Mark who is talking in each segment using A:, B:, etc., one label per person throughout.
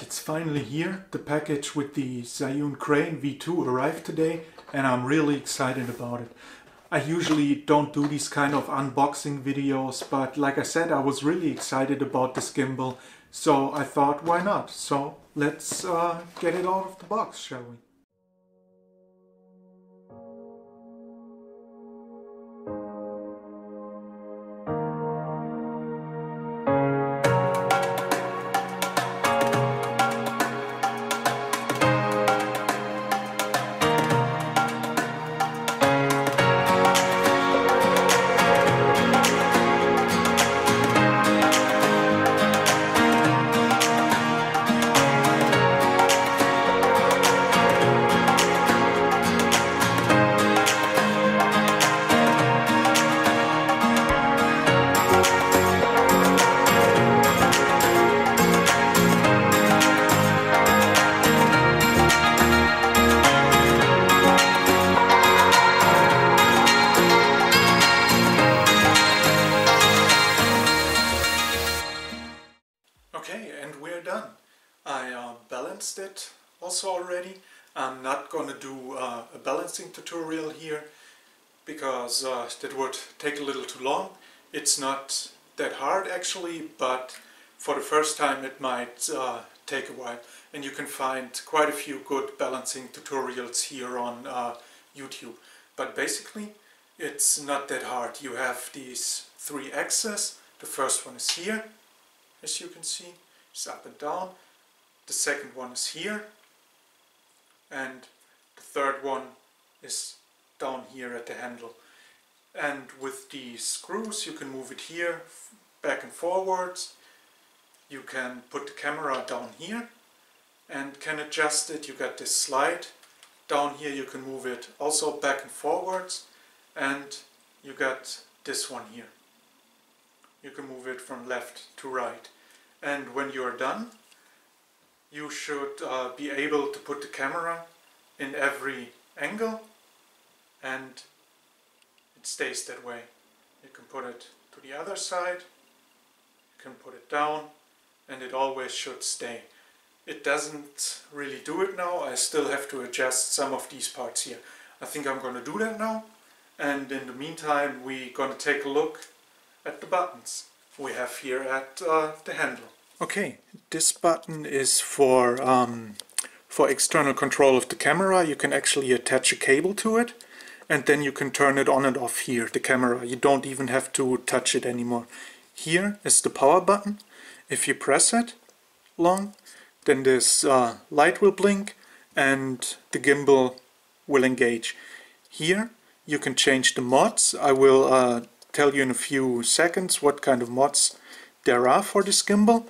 A: It's finally here. The package with the Zhiyun Crane V2 arrived today and I'm really excited about it. I usually don't do these kind of unboxing videos, but like I said, I was really excited about this gimbal, so I thought why not? So let's uh, get it out of the box, shall we? Balanced it also already. I'm not gonna do uh, a balancing tutorial here because uh, that would take a little too long. It's not that hard actually, but for the first time it might uh, take a while. And you can find quite a few good balancing tutorials here on uh, YouTube. But basically it's not that hard. You have these three axes. The first one is here as you can see. It's up and down. The second one is here. And the third one is down here at the handle. And with the screws you can move it here, back and forwards. You can put the camera down here and can adjust it. You got this slide. Down here you can move it also back and forwards. And you got this one here you can move it from left to right. And when you're done, you should uh, be able to put the camera in every angle and it stays that way. You can put it to the other side, you can put it down and it always should stay. It doesn't really do it now, I still have to adjust some of these parts here. I think I'm going to do that now and in the meantime we're going to take a look at the buttons we have here at uh, the handle. Okay, this button is for um, for external control of the camera. You can actually attach a cable to it and then you can turn it on and off here, the camera. You don't even have to touch it anymore. Here is the power button. If you press it long, then this uh, light will blink and the gimbal will engage. Here you can change the mods. I will uh, tell you in a few seconds what kind of mods there are for this gimbal.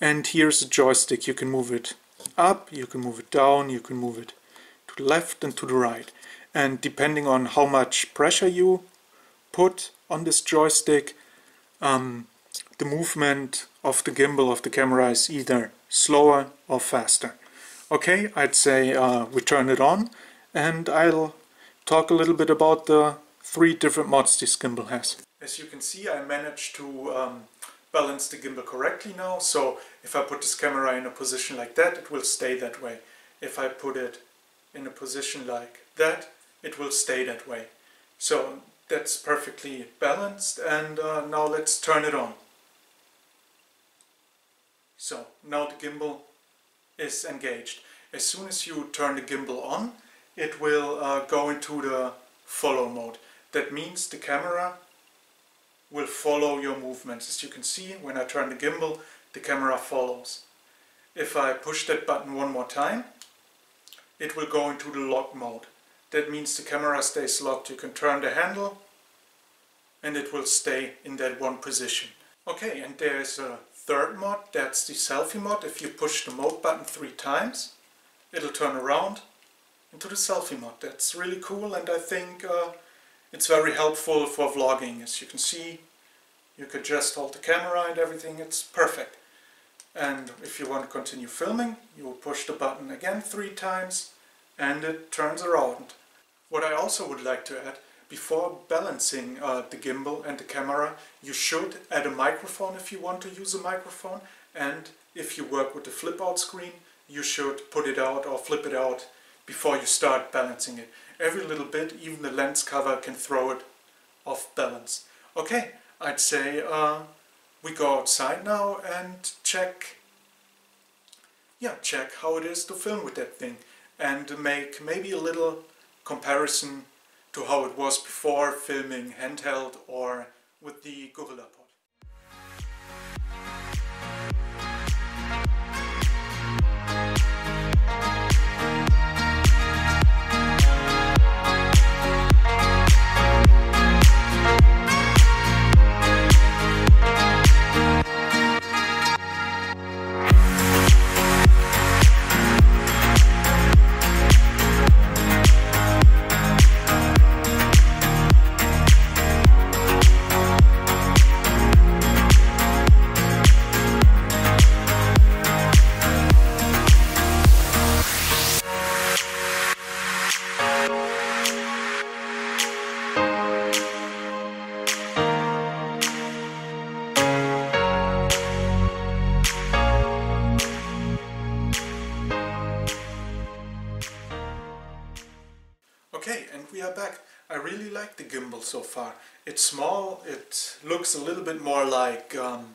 A: And here's a joystick. You can move it up, you can move it down, you can move it to the left and to the right. And depending on how much pressure you put on this joystick, um, the movement of the gimbal of the camera is either slower or faster. Okay, I'd say uh, we turn it on and I'll talk a little bit about the three different mods this gimbal has. As you can see I managed to um, balance the gimbal correctly now so if I put this camera in a position like that it will stay that way. If I put it in a position like that it will stay that way. So that's perfectly balanced and uh, now let's turn it on. So now the gimbal is engaged. As soon as you turn the gimbal on it will uh, go into the follow mode. That means the camera will follow your movements. As you can see, when I turn the gimbal, the camera follows. If I push that button one more time, it will go into the lock mode. That means the camera stays locked. You can turn the handle and it will stay in that one position. Okay, and there's a third mod, that's the selfie mod. If you push the mode button three times, it'll turn around into the selfie mode. That's really cool and I think uh, it's very helpful for vlogging. As you can see, you could just hold the camera and everything, it's perfect. And if you want to continue filming, you push the button again three times and it turns around. What I also would like to add, before balancing uh, the gimbal and the camera, you should add a microphone if you want to use a microphone. and if you work with the flip out screen you should put it out or flip it out before you start balancing it. Every little bit, even the lens cover can throw it off balance. Okay, I'd say uh, we go outside now and check yeah, check how it is to film with that thing and make maybe a little comparison to how it was before filming handheld or with the GorillaPod. Are back. I really like the gimbal so far. It's small, it looks a little bit more like um,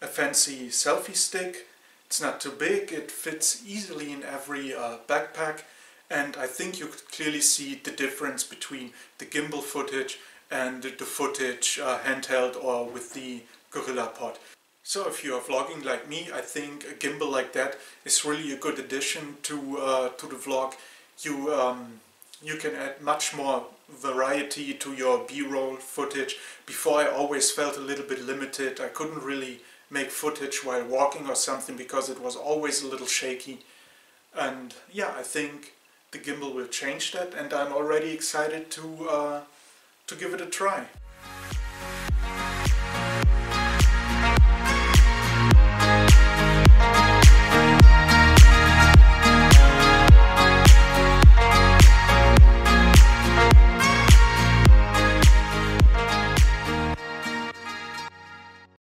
A: a fancy selfie stick. It's not too big, it fits easily in every uh, backpack and I think you could clearly see the difference between the gimbal footage and the footage uh, handheld or with the GorillaPod. So if you are vlogging like me, I think a gimbal like that is really a good addition to, uh, to the vlog. You um, you can add much more variety to your b-roll footage. Before I always felt a little bit limited. I couldn't really make footage while walking or something because it was always a little shaky. And yeah, I think the gimbal will change that and I'm already excited to, uh, to give it a try.